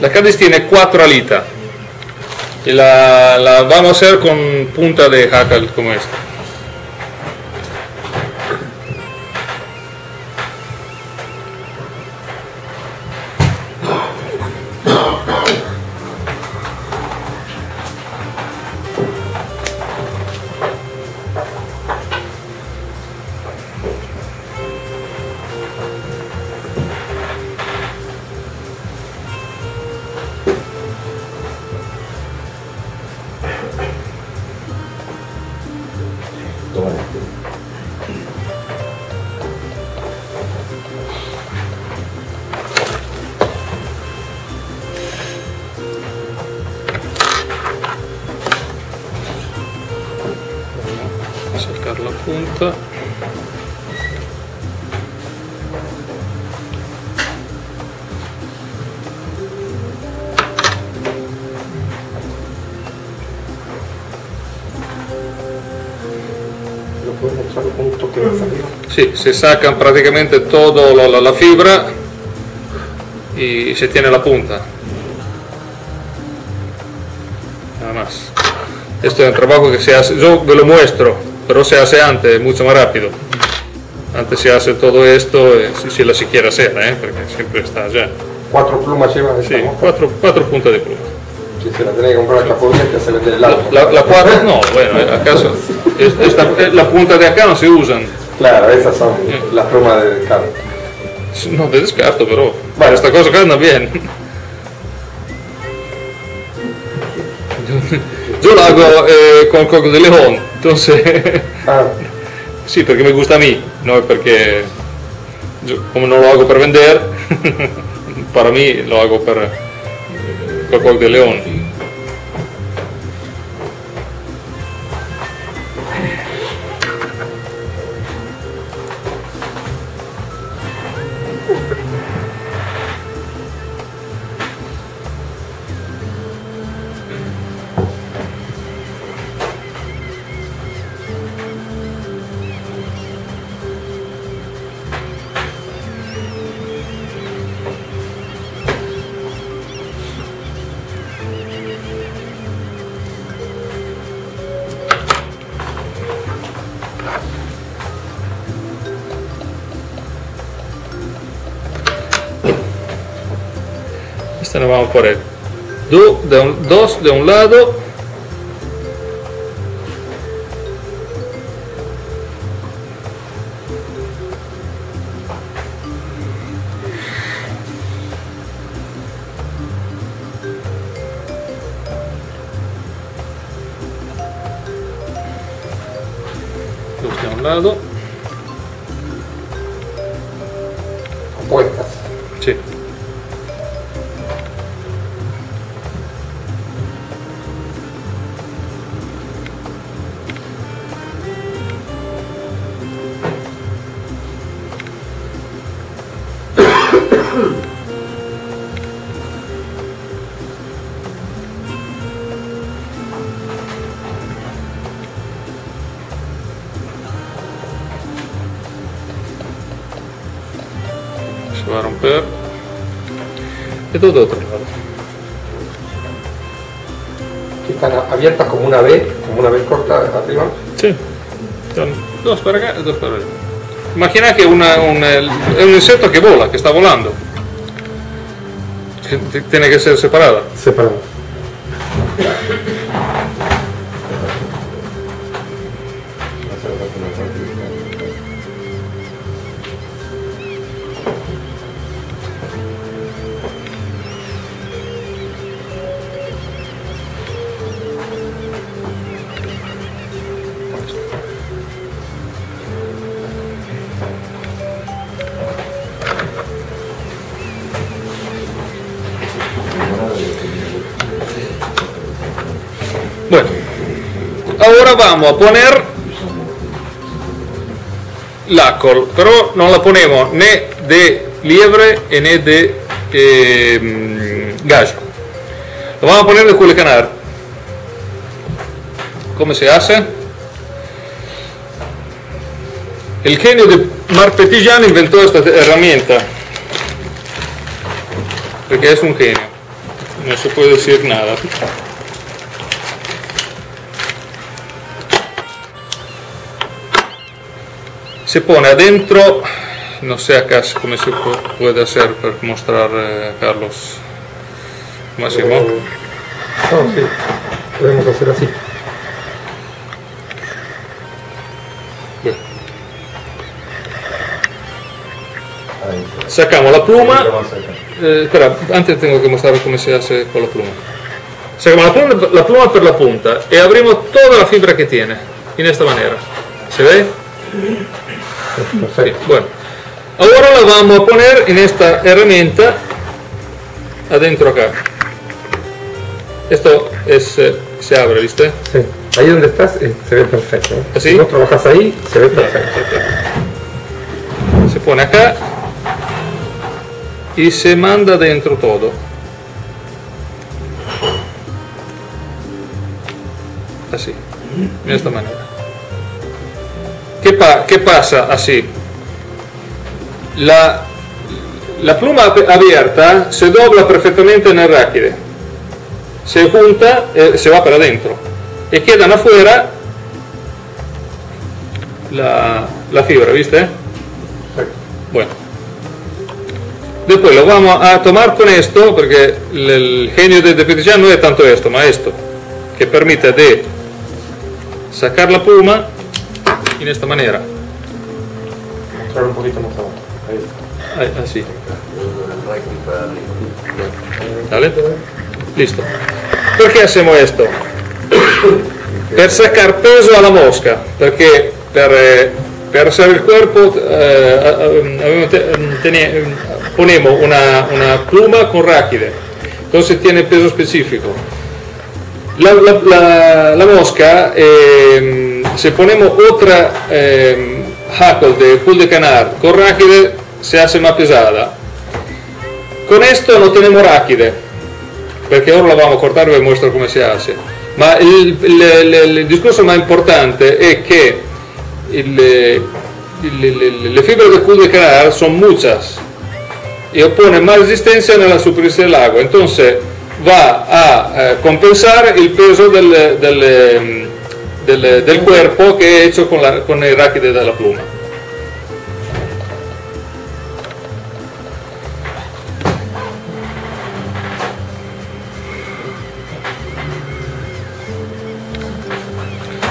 La Cádiz tiene cuatro alitas. Y la, la vamos a hacer con punta de jacal como esta. Arriba. Sí, se sacan prácticamente toda la, la- fibra y se tiene la punta. Nada más. Esto es un trabajo que se hace, yo ve lo muestro, pero se hace antes, mucho más rápido. Antes se hace todo esto, eh, si, si lo se quiere hacer, ¿eh? porque siempre está allá. Cuatro plumas lleva Sí, cuatro, cuatro puntas de pluma. Si se la tenés que comprar a Capoviente, se vende el La, la, la cuarta, no, bueno, eh, acaso, es- esta- eh, la punta de acá no se usan. Claro, esas son las plumas de carro. No te descarto, pero Bueno. esta cosa anda bien. Yo lo hago eh, con coco de león, entonces Ah, sí, porque me gusta a mí, no porque yo, como no lo hago para vender, para mí lo hago para coco de león. Esta nos vamos poner do- de un- dos de un lado. Dos de un lado se va a romper y todo de otro lado Que están abiertas como una B, como una B corta arriba. Sí. Son dos para acá dos para allá. Imagina que una, una- es un insecto que vola, que está volando. Que Tiene que ser separada. Separado. Bueno, ahora vamos a poner la col, pero no la ponemos ni de liebre ni de eh. Lo vamos a poner de culicanar. ¿Cómo se hace? El genio de Marc Petitjean inventó esta herramienta, porque es un genio, no se puede decir nada. Se pone adentro, no sé acá cómo se pu- puede hacer para mostrar eh, Carlos Máximo. Eh, no, sí, podemos hacer así. Sacamos la pluma. Eh, espera, antes tengo que mostrar cómo se hace con la pluma. Sacamos la pluma, la pluma por la punta y abrimos toda la fibra que tiene, en esta manera. ¿Se ve? Perfecto. bueno. Ahora la vamos a poner en esta herramienta adentro acá. Esto es, eh, se abre, ¿viste? Sí. Ahí donde estás eh, se ve perfecto. ¿eh? ¿Así? Si vos trabajas ahí, se ve perfecto. Se pone acá y se manda dentro todo. Así, de esta manera. ¿Qué, pa- qué pasa así? La, la pluma abierta se dobla perfectamente en el raquide. Se junta, eh, se va para adentro. Y quedan afuera la, la fibra, ¿viste? Bueno. Después lo vamos a tomar con esto, porque el, genio de, de Petitjean no es tanto esto, ma esto, que permite de sacar la pluma en esta manera, Mostrar un poquito más abajo. Ahí. Así. ¿Vale? Listo. ¿Por qué hacemos esto? Per sacar peso alla mosca, perché per, eh, per hacer il cuerpo eh, avevamo te- teni- ponemos una, una pluma con ráquide, entonces tiene peso específico. La, la- la- la mosca, eh, si ponemos otra eh, hackle de cul de canar con ráquide, se hace más pesada. Con esto no tenemos ráquide, perché ora la vamos a cortare e vi mostro come si hace. Ma il, il- il- il discorso más importante il- il- le fibre del cul de canar son muchas y opone más resistencia en superficie del agua. Entonces va a eh, compensar el peso del, del, eh, del- del cuerpo que he hecho con, la, con el raquide de la pluma.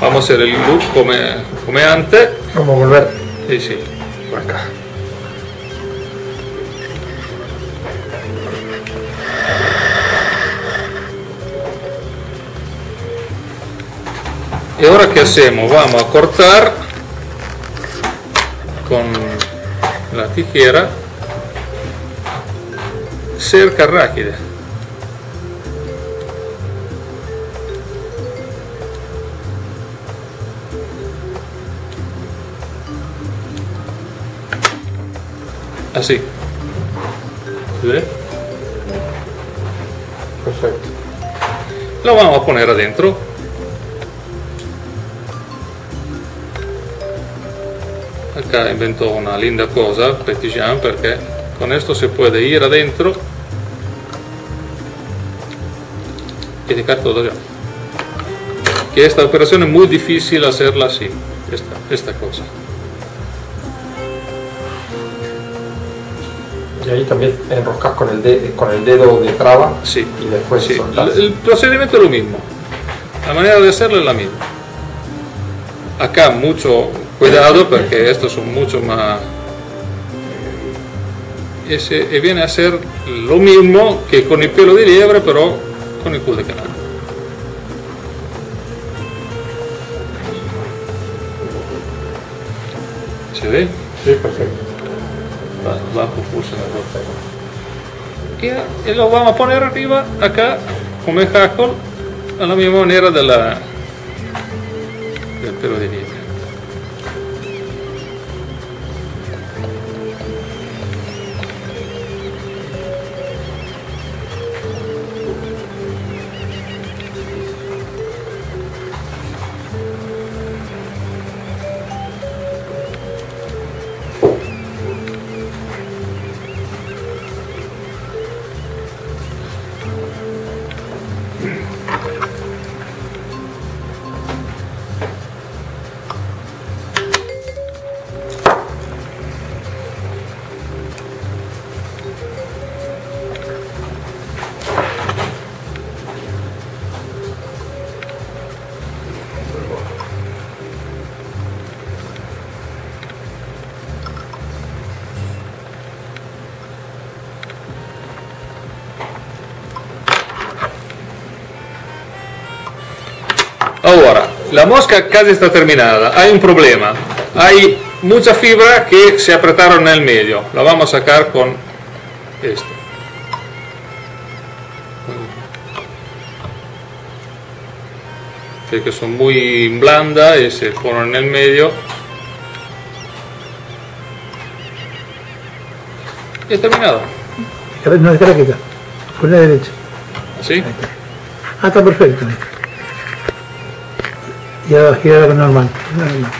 Vamos a hacer el look como, como antes. Vamos a volver Sí, sí. Y ahora qué hacemos? Vamos a cortar con la tijera cerca rápida. Así. ¿Se ve? Perfecto. Lo vamos a poner adentro. Acá inventó una linda cosa, Petit Jean, porque con esto se puede ir adentro y dejar todo ya. Que esta operación es muy difícil hacerla así, esta, esta cosa. Y ahí también enroscas con el, de- con el dedo de traba Sí, y después sí. soltás. El, el procedimiento es lo mismo. La manera de hacerlo es la misma. Acá mucho cuidado porque estos son mucho más... Ese, y viene a ser lo mismo que con el pelo de liebre, pero con el culo de canal. ¿Se ve? Sí, perfecto. Bajo pulso. Y, y lo vamos a poner arriba acá como el hackle a la misma manera de la del pelo de liebre. La mosca casi está terminada. Hay un problema. Hay mucha fibra que se apretaron en el medio. La vamos a sacar con esto. Que son muy blandas y se ponen en el medio. Y he terminado. No, espera que Por la derecha. ¿Sí? Ah, está perfecto. Ahora gira normal. normal.